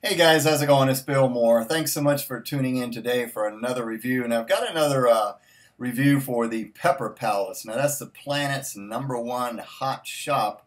Hey guys, how's it going? It's Bill Moore. Thanks so much for tuning in today for another review. And I've got another uh, review for the Pepper Palace. Now that's the planet's number one hot shop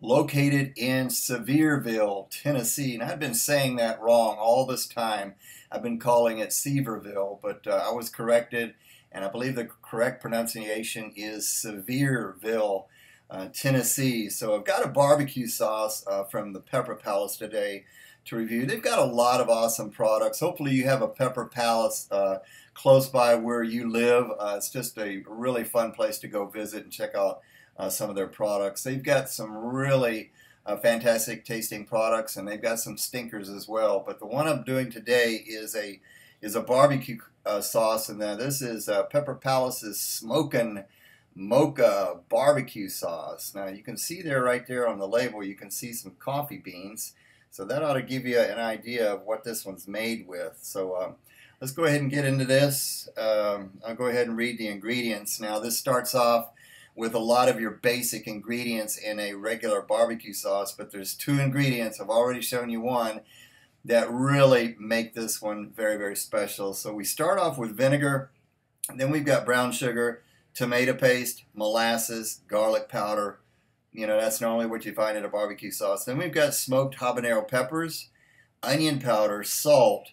located in Sevierville, Tennessee. And I've been saying that wrong all this time. I've been calling it Sevierville, but uh, I was corrected. And I believe the correct pronunciation is Sevierville, uh, Tennessee. So I've got a barbecue sauce uh, from the Pepper Palace today to review. They've got a lot of awesome products. Hopefully, you have a Pepper Palace uh, close by where you live. Uh, it's just a really fun place to go visit and check out uh, some of their products. They've got some really uh, fantastic tasting products, and they've got some stinkers as well. But the one I'm doing today is a is a barbecue uh, sauce, and this is uh, Pepper Palace's smoking mocha barbecue sauce. Now you can see there right there on the label, you can see some coffee beans. So that ought to give you an idea of what this one's made with. So um, let's go ahead and get into this. Um, I'll go ahead and read the ingredients. Now this starts off with a lot of your basic ingredients in a regular barbecue sauce, but there's two ingredients, I've already shown you one, that really make this one very, very special. So we start off with vinegar, then we've got brown sugar, tomato paste, molasses, garlic powder, you know, that's normally what you find in a barbecue sauce. Then we've got smoked habanero peppers, onion powder, salt.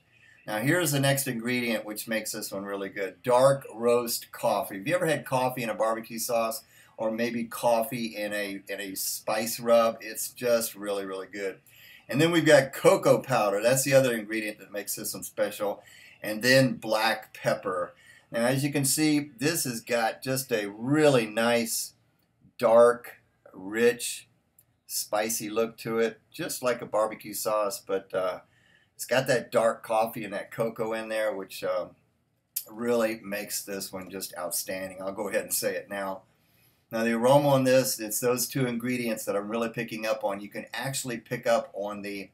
Now here's the next ingredient which makes this one really good. Dark roast coffee. Have you ever had coffee in a barbecue sauce or maybe coffee in a, in a spice rub? It's just really, really good. And then we've got cocoa powder. That's the other ingredient that makes this one special. And then black pepper. Now as you can see, this has got just a really nice dark rich, spicy look to it, just like a barbecue sauce, but uh, it's got that dark coffee and that cocoa in there, which um, really makes this one just outstanding. I'll go ahead and say it now. Now the aroma on this, it's those two ingredients that I'm really picking up on. You can actually pick up on the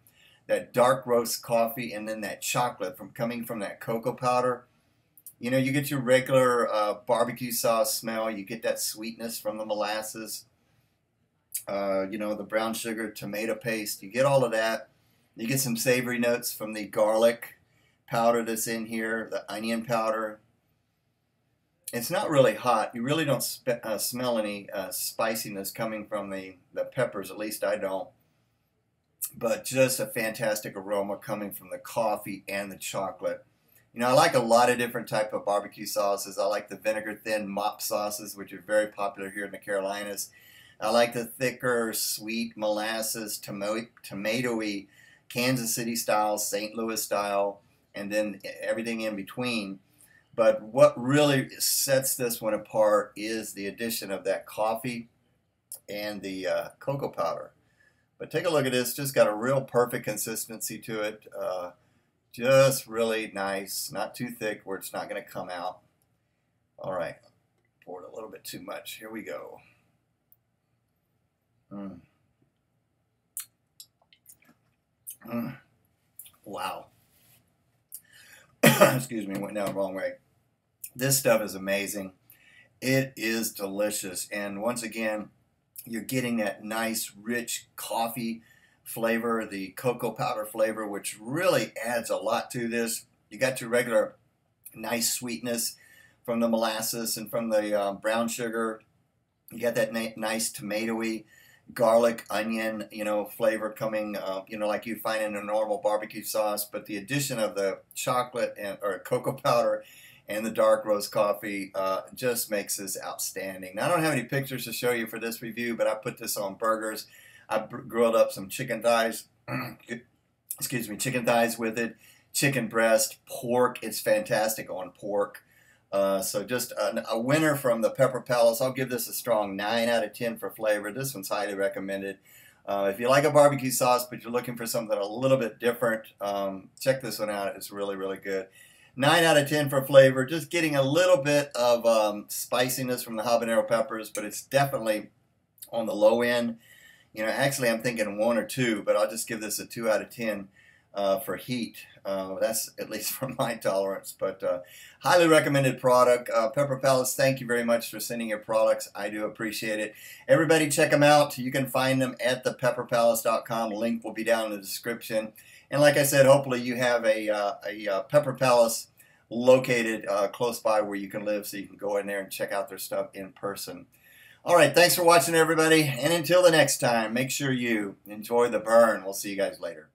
that dark roast coffee and then that chocolate from coming from that cocoa powder. You know, you get your regular uh, barbecue sauce smell. You get that sweetness from the molasses uh, you know, the brown sugar, tomato paste. You get all of that. You get some savory notes from the garlic powder that's in here, the onion powder. It's not really hot. You really don't uh, smell any uh, spiciness coming from the, the peppers, at least I don't. But just a fantastic aroma coming from the coffee and the chocolate. You know, I like a lot of different type of barbecue sauces. I like the vinegar thin mop sauces, which are very popular here in the Carolinas. I like the thicker, sweet molasses, tomato tomatoey Kansas City style, St. Louis style, and then everything in between. But what really sets this one apart is the addition of that coffee and the uh, cocoa powder. But take a look at this, just got a real perfect consistency to it. Uh, just really nice, not too thick where it's not going to come out. All right, poured a little bit too much. Here we go. Mm. Mm. Wow. Excuse me, went down the wrong way. This stuff is amazing. It is delicious. And once again, you're getting that nice, rich coffee flavor, the cocoa powder flavor, which really adds a lot to this. You got your regular nice sweetness from the molasses and from the um, brown sugar. You got that nice tomatoey garlic, onion, you know, flavor coming, uh, you know, like you find in a normal barbecue sauce. But the addition of the chocolate and or cocoa powder and the dark roast coffee uh, just makes this outstanding. Now, I don't have any pictures to show you for this review, but I put this on burgers. I grilled up some chicken thighs, excuse me, chicken thighs with it, chicken breast, pork. It's fantastic on pork. Uh, so just a, a, winner from the Pepper Palace. I'll give this a strong 9 out of 10 for flavor. This one's highly recommended. Uh, if you like a barbecue sauce, but you're looking for something a little bit different, um, check this one out. It's really, really good. 9 out of 10 for flavor. Just getting a little bit of um, spiciness from the habanero peppers, but it's definitely on the low end. You know, actually, I'm thinking one or two, but I'll just give this a 2 out of 10. Uh, for heat. Uh, that's at least for my tolerance, but uh, highly recommended product. Uh, Pepper Palace, thank you very much for sending your products. I do appreciate it. Everybody check them out. You can find them at thepepperpalace.com. Link will be down in the description. And like I said, hopefully you have a, uh, a uh, Pepper Palace located close by where you can live so you can go in there and check out their stuff in person. All right, thanks for watching, everybody. And until the next time, make sure you enjoy the burn. We'll see you guys later.